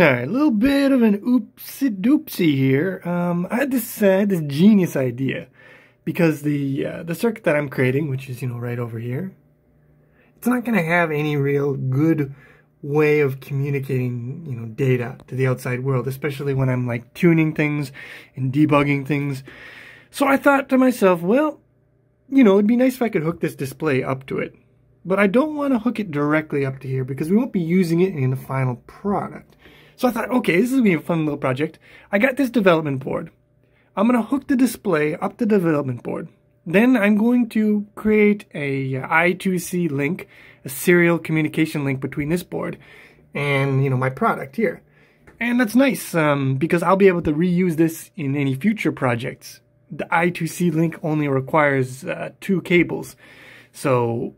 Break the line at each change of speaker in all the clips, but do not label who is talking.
A little bit of an oopsie doopsie here. Um, I had this, uh, this genius idea because the uh, the circuit that I'm creating, which is you know right over here, it's not going to have any real good way of communicating you know data to the outside world, especially when I'm like tuning things and debugging things. So I thought to myself, well, you know, it'd be nice if I could hook this display up to it. But I don't want to hook it directly up to here because we won't be using it in the final product. So I thought, okay, this is going to be a fun little project. I got this development board. I'm going to hook the display up the development board. Then I'm going to create a uh, I2C link, a serial communication link between this board and, you know, my product here. And that's nice um, because I'll be able to reuse this in any future projects. The I2C link only requires uh, two cables. So,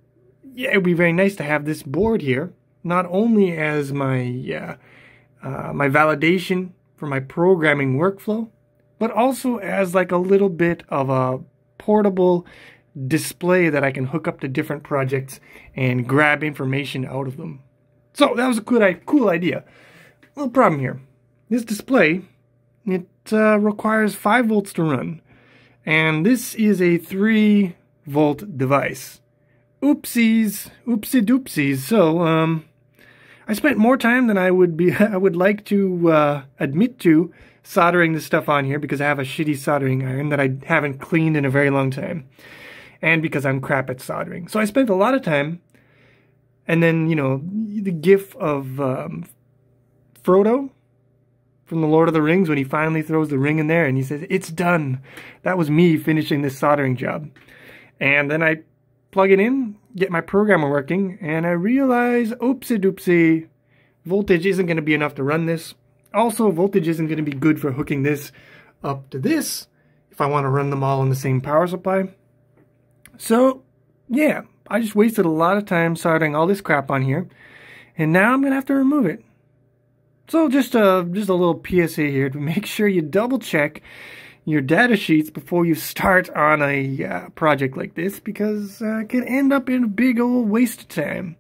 yeah, it would be very nice to have this board here, not only as my uh, uh, my validation for my programming workflow, but also as like a little bit of a portable display that I can hook up to different projects and grab information out of them. So that was a good, cool idea. Little problem here. This display, it uh, requires 5 volts to run. And this is a 3 volt device. Oopsies, oopsie doopsies. So, um, I spent more time than I would be I would like to uh, admit to soldering this stuff on here because I have a shitty soldering iron that I haven't cleaned in a very long time. And because I'm crap at soldering. So I spent a lot of time and then, you know, the gif of um, Frodo from The Lord of the Rings when he finally throws the ring in there and he says, it's done. That was me finishing this soldering job. And then I plug it in, get my programmer working, and I realize, oopsie doopsie, voltage isn't going to be enough to run this. Also, voltage isn't going to be good for hooking this up to this if I want to run them all in the same power supply. So, yeah, I just wasted a lot of time soldering all this crap on here, and now I'm going to have to remove it. So just a, just a little PSA here to make sure you double check your data sheets before you start on a uh, project like this because uh, it can end up in a big old waste of time.